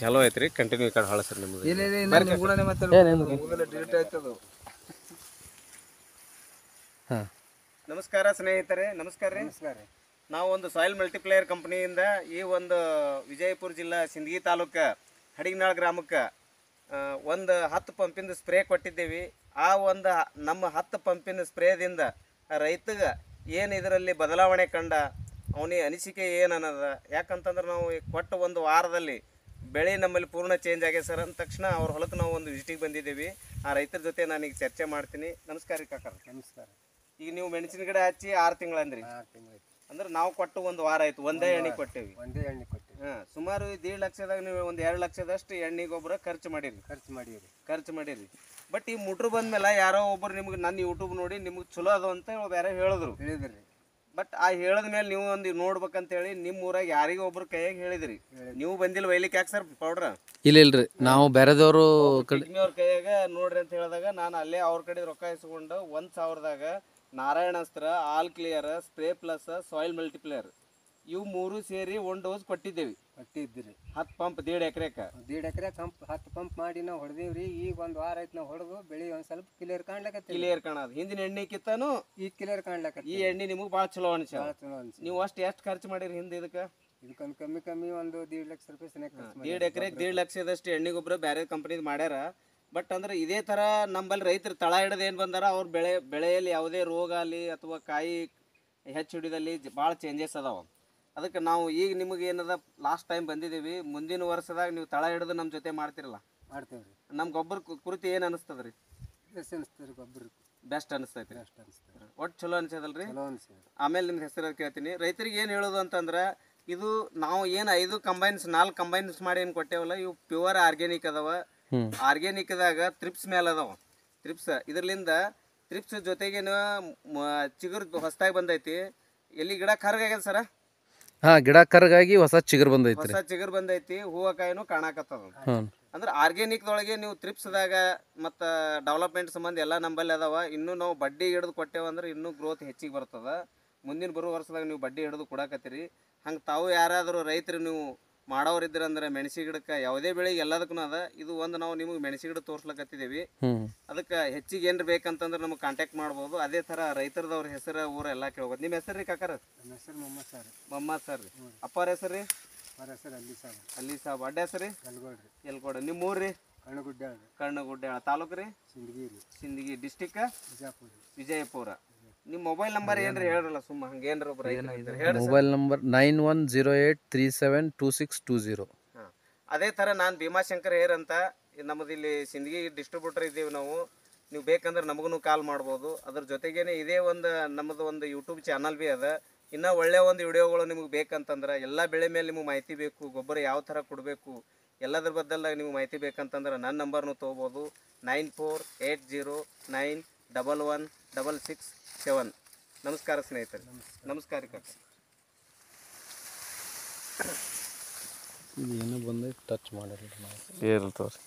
ಚಲೋ ಐತ್ರಿ ಕಂಟಿನ್ಯೂ ಈ ಕಡೆ ಹಾಳ ಸರ್ ನಿಮ್ದು ನಮಸ್ಕಾರ ಸ್ನೇಹಿತರೆ. ನಮಸ್ಕಾರ ರೀ. ನಮಸ್ಕಾರ ನಾವು ಒಂದು ಸಾಯಿಲ್ ಮಲ್ಟಿಪ್ಲೇಯರ್ ಕಂಪ್ನಿಯಿಂದ ಈ ಒಂದು ವಿಜಯಪುರ ಜಿಲ್ಲಾ ಸಿಂದಗಿ ತಾಲೂಕ ಹಡಿಗ್ನಾಳ್ ಗ್ರಾಮಕ್ಕೆ ಒಂದು ಹತ್ತು ಪಂಪಿಂದ ಸ್ಪ್ರೇ ಕೊಟ್ಟಿದ್ದೀವಿ. ಆ ಒಂದು ನಮ್ಮ ಹತ್ತು ಪಂಪಿನ ಸ್ಪ್ರೇದಿಂದ ರೈತಗೆ ಏನು ಇದರಲ್ಲಿ ಬದಲಾವಣೆ ಕಂಡ ಅವನಿಗೆ ಅನಿಸಿಕೆ ಏನು ಅನ್ನೋದ? ಯಾಕಂತಂದ್ರೆ ನಾವು ಕೊಟ್ಟ ಒಂದು ವಾರದಲ್ಲಿ ಬೆಳೆ ನಮ್ಮಲ್ಲಿ ಪೂರ್ಣ ಚೇಂಜ್ ಆಗಿದೆ ಸರ್ ಅಂದ ತಕ್ಷಣ ಅವ್ರ ಹೊಲಕ್ಕೆ ನಾವು ಒಂದು ವಿಸಿಟಿಗೆ ಬಂದಿದ್ದೀವಿ. ಆ ರೈತರ ಜೊತೆ ನಾನೀಗ ಚರ್ಚೆ ಮಾಡ್ತೀನಿ. ನಮಸ್ಕಾರ ರೀ ಕಾಕರ ನಮಸ್ಕಾರ. ಈಗ ನೀವು ಮೆಣಸಿನ ಗಿಡ ಹಚ್ಚಿ ಆರು ತಿಂಗಳಂದ್ರಿ ಅಂದ್ರಿ. ಅಂದ್ರೆ ನಾವು ಕೊಟ್ಟು ಒಂದು ವಾರ ಆಯ್ತು ಒಂದೇ ಎಣ್ಣೆ ಕೊಟ್ಟೇವಿ. ಒಂದೇ ಎಣ್ಣೆ ಕೊಟ್ಟೆ ಹಾ ಸುಮಾರು ದೇಡ್ ಲಕ್ಷದಾಗ ನೀವು ಒಂದು ಎರಡು ಲಕ್ಷದಷ್ಟು ಎಣ್ಣೆ ಗೊಬ್ಬರ ಖರ್ಚು ಮಾಡಿರಿ. ಖರ್ಚು ಮಾಡಿರಿ ಖರ್ಚು ಮಾಡಿರಿ. ಬಟ್ ಈ ಮುಟ್ರು ಬಂದ್ಮೇಲೆ ಯಾರೋ ಒಬ್ರು ನಿಮ್ಗೆ ನನ್ನ ಯೂಟ್ಯೂಬ್ ನೋಡಿ ನಿಮ್ಗೆ ಚಲೋ ಅದು ಅಂತ ಬೇರೆ ಹೇಳಿದ್ರು. ಹೇಳಿದ್ರಿ. ಬಟ್ ಆ ಹೇಳದ ಮೇಲೆ ನೀವು ಒಂದು ನೋಡ್ಬೇಕಂತೇಳಿ ನಿಮ್ಮ ಊರಾಗ ಯಾರಿಗ ಒಬ್ರು ಕೈಯಾಗ ಹೇಳಿದ್ರಿ. ನೀವು ಬಂದಿಲ್ಲ ಒಯ್ಲಿಕ್ಕೆ ಯಾಕೆ ಸರ್ ಪೌಡ್ರ ಇಲ್ಲ ಇಲ್ರಿ. ನಾವು ಬೇರೆದವರು ಅವ್ರ ಕೈಯಾಗ ನೋಡ್ರಿ ಅಂತ ಹೇಳಿದಾಗ ನಾನು ಅಲ್ಲೇ ಅವ್ರ ಕಡೆ ರೊಕ್ಕ ಇಸ್ಕೊಂಡು ಒಂದು ಸಾವಿರದಾಗ Narayanastra all clear spray plus soil multiplier ಇವು ಮೂರು ಸೇರಿ ಒಂದು ಡೋಸ್ ಕೊಟ್ಟಿದ್ದೇವೆ. ಕೊಟ್ಟಿದ್ದೀರಿ. ಹತ್ತು ಪಂಪ್ ದೇಡ್ ಎಕರೆಕ. ದೇಡ್ ಎಕರೆ ಪಂಪ್ ಹತ್ತು ಪಂಪ್ ಮಾಡಿ ನಾವು ಹೊಡೆದೇವ್ರಿ. ಈಗ ಒಂದು ವಾರ ಆಯ್ತು ನಾವು ಹೊಡೆದು ಬೆಳಿ ಒಂದು ಸ್ವಲ್ಪ ಕ್ಲಿಯರ್ ಕಾಣ್ಲಕತ್ತಿ ಕ್ಲಿಯರ್ ಕಾಣೋದು. ಹಿಂದಿನ ಎಣ್ಣೆ ಕಿತ್ತಾನು ಈಗ ಕ್ಲಿಯರ್ ಕಾಣ್ಲಕತ್ತಿ ಈ ಎಣ್ಣೆ ನಿಮಗೆ ಭಾಳ ಚಲೋ ಅನಿಸ ಭಾಳ ಚಲೋ ಅನ್ಸಿ ನೀವು ಅಷ್ಟು ಎಷ್ಟು ಖರ್ಚು ಮಾಡಿರಿ ಹಿಂದೆ ಇದಕ್ಕೆ? ಇದಕ್ಕೊಂದು ಕಮ್ಮಿ ಕಮ್ಮಿ ಒಂದು ದೀಡ್ ಲಕ್ಷ ರೂಪಾಯಿ ಖರ್ಚು ಮಾಡಿ ದೇಡ್ ಎಕರೆಗೆ ದೇಡ್ ಲಕ್ಷದಷ್ಟು ಎಣ್ಣೆ ಗೊಬ್ಬರ ಬೇರೆ ಕಂಪ್ನಿದ್ ಮಾಡ್ಯಾರ. ಬಟ್ ಅಂದ್ರೆ ಇದೇ ಥರ ನಮ್ಮಲ್ಲಿ ರೈತರು ತಳ ಹಿಡಿದು ಏನು ಬಂದಾರ ಅವ್ರ ಬೆಳೆ ಬೆಳೆಯಲ್ಲಿ ಯಾವುದೇ ರೋಗ ಅಲ್ಲಿ ಅಥವಾ ಕಾಯಿ ಹೆಚ್ಚು ಹಿಡಿದಲ್ಲಿ ಭಾಳ ಚೇಂಜಸ್ ಅದಾವ. ಅದಕ್ಕೆ ನಾವು ಈಗ ನಿಮಗೆ ಏನದ ಲಾಸ್ಟ್ ಟೈಮ್ ಬಂದಿದ್ದೀವಿ ಮುಂದಿನ ವರ್ಷದಾಗ ನೀವು ತಳ ಹಿಡಿದು ನಮ್ಮ ಜೊತೆ ಮಾಡ್ತಿರಲ್ಲ? ಮಾಡ್ತೇವ್ರಿ ನಮ್ಮ ಗೊಬ್ಬರ ಕುರಿತು ಏನು ಅನಿಸ್ತದ ರೀ? ಎಷ್ಟು ಅನಿಸ್ತದ್ರಿ ಗೊಬ್ಬರ. ಬೆಸ್ಟ್ ಅನಿಸ್ತೈತಿ ಬೆಸ್ಟ್ ಅನಿಸ್ತದೆ ಒಟ್ಟು ಚಲೋ ಅನ್ಸದಲ್ರಿ ಚಲೋ ಅನಿಸ್ತದೆ ಆಮೇಲೆ ನಿಮ್ಮ ಹೆಸರು ಕೇಳ್ತೀನಿ. ರೈತರಿಗೆ ಏನು ಹೇಳೋದು ಅಂತಂದ್ರೆ ಇದು ನಾವು ಏನು ಐದು ಕಂಬೈನ್ಸ್ ನಾಲ್ಕು ಕಂಬೈನ್ಸ್ ಮಾಡಿ ಏನು ಕೊಟ್ಟೇವಲ್ಲ ಇವು ಪ್ಯೂರ್ ಆರ್ಗ್ಯಾನಿಕ್ ಅದಾವ. ಹ್ಮ್. ಆರ್ಗ್ಯಾನಿಕ್ದಾಗ ತ್ರಿಪ್ಸ್ ಮೇಲೆ ಅದಾವ. ತ್ರಿಪ್ಸ್ ಇದರ್ಲಿಂದ ತ್ರಿಪ್ಸ್ ಜೊತೆಗೇನು ಮ- ಚಿಗುರು ಹೊಸದಾಗಿ ಬಂದೈತಿ. ಎಲ್ಲಿ ಗಿಡ ಕರ್ಗಾಗ್ಯದ ಸರ? ಹಾಂ ಗಿಡ ಕರ್ಗಾಗಿ ಹೊಸ ಚಿಗರ್ ಬಂದೈತಿ ಹೊಸ ಚಿಗರ್ ಬಂದೈತಿ ಹೂವ ಕಾಯಿನೂ ಕಾಣಾಕತ್ತದ ಹ್ಞೂ ಅಂದ್ರೆ ಆರ್ಗ್ಯಾನಿಕ್ದೊಳಗೆ ನೀವು ತ್ರಿಪ್ಸ್ದಾಗ ಮತ್ತ ಡೆವಲಪ್ಮೆಂಟ್ ಸಂಬಂಧ ಎಲ್ಲಾ ನಂಬಲ್ಲಿ ಅದಾವ. ಇನ್ನು ನಾವು ಬಡ್ಡಿ ಹಿಡಿದು ಕೊಟ್ಟೇವ ಅಂದ್ರೆ ಇನ್ನೂ ಗ್ರೋತ್ ಹೆಚ್ಚಿಗೆ ಬರ್ತದ. ಮುಂದಿನ ಬರುವ ವರ್ಷದಾಗ ನೀವು ಬಡ್ಡಿ ಹಿಡಿದು ಕೊಡಾಕತ್ತೀರಿ. ಹಂಗ ತಾವು ಯಾರಾದರೂ ರೈತರು ನೀವು ಮಾಡೋರಿದ್ದೀರಂದ್ರೆ ಮೆಣಸಿ ಗಿಡಕ್ಕೆ ಯಾವುದೇ ಬೆಳೆಗೆ ಎಲ್ಲದಕ್ಕೂ ಅದ. ಇದು ಒಂದು ನಾವು ನಿಮಗೆ ಮೆಣಸಿ ಗಿಡ ತೋರ್ಸ್ಲಕತ್ತಿದ್ದೀವಿ. ಅದಕ್ಕೆ ಹೆಚ್ಚಿಗೆ ಏನ್ರ ಬೇಕಂತಂದ್ರೆ ನಮಗೆ ಕಾಂಟ್ಯಾಕ್ಟ್ ಮಾಡ್ಬೋದು. ಅದೇ ಥರ ರೈತರದವ್ರ ಹೆಸರು ಊರ ಎಲ್ಲ ಕೇಳ್ಬೋದು. ನಿಮ್ಮ ಹೆಸರು ರೀ ಕಾಕರ? ನನ್ನ ಹೆಸರು ಮೊಹಮ್ಮದ್ ಸರ್ ಮೊಹಮ್ಮದ್ ಸರ್ ರೀ. ಅಪ್ಪಾರ ಹೆಸರು ರೀ? ಅವ್ರ ಹೆಸರು ಅಲ್ಲಿ ಸಾಬ್. ಅಲ್ಲಿ ಸಾಬ್. ಅಡ್ಡ ಹೆಸರು ರೀ? ಕಲ್ಗೋಡ್ರಿ ಎಲ್ಕೊಡ ನಿಮ್ಮ ಊರು ರೀ? ಕಣ್ಣುಗುಡ್ಡ ಕಣ್ಣಗುಡ್ಡೆ. ತಾಲೂಕು ರೀ? ಸಿಂದಗಿ ಸಿಂದಗಿ ಡಿಸ್ಟಿಕ್? ವಿಜಯಪುರ ವಿಜಯಪುರ. ನಿಮ್ಮ ಮೊಬೈಲ್ ನಂಬರ್ ಏನ್ರಿ ಹೇಳ್ರಲ್ಲ ಸುಮ್ಮ ಹಂಗೇನ್ರ ಒಬ್ರು. Mobile number nine one zero eight three seven two six two zero ಹಾ. ಅದೇ ಥರ ನಾನು ಭೀಮಾಶಂಕರ್ ಹೇರ್ ಅಂತ ನಮ್ಮದು ಇಲ್ಲಿ ಸಿಂದಗಿ ಡಿಸ್ಟ್ರಿಬ್ಯೂಟರ್ ಇದ್ದೀವಿ ನಾವು. ನೀವು ಬೇಕಂದ್ರೆ ನಮಗೂ ಕಾಲ್ ಮಾಡ್ಬೋದು. ಅದ್ರ ಜೊತೆಗೇನೆ ಇದೇ ಒಂದು ನಮ್ಮದು ಒಂದು ಯೂಟ್ಯೂಬ್ ಚಾನಲ್ ಭೀ ಅದ. ಇನ್ನೂ ಒಳ್ಳೆಯ ಒಂದು ವಿಡಿಯೋಗಳು ನಿಮಗೆ ಬೇಕಂತಂದ್ರೆ ಎಲ್ಲ ಬೆಳೆ ಮೇಲೆ ನಿಮಗೆ ಮಾಹಿತಿ ಬೇಕು ಗೊಬ್ಬರ ಯಾವ ಥರ ಕೊಡಬೇಕು ಎಲ್ಲದ್ರ ಬದಲಾಗಿ ನಿಮಗೆ ಮಾಹಿತಿ ಬೇಕಂತಂದ್ರೆ ನನ್ನ ನಂಬರ್ನು ತೊಗೋಬೋದು. Nine four eight zero nine double one double six seven. ನಮಸ್ಕಾರ ಸ್ನೇಹಿತರೆ. ನಮಸ್ಕಾರ. ಏನೋ ಬಂದೈತೆ ಟಚ್ ಮಾಡಿರಿ ಏರ್ ಇರ್ಲಿ ತೋರಿ